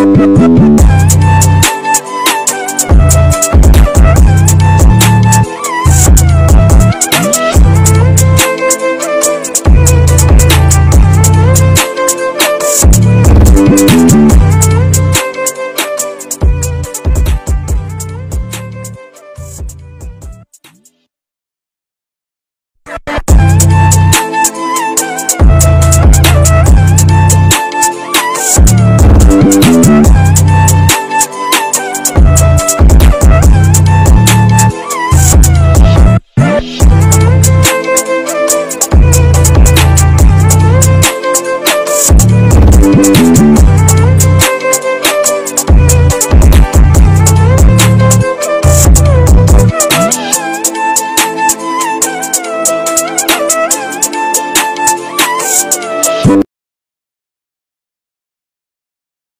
Musik